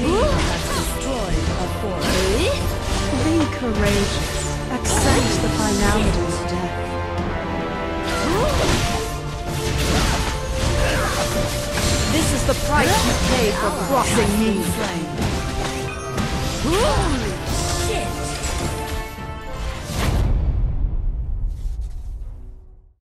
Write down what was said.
team. Be courageous. Accept the finality of death. This is the price you pay for crossing me.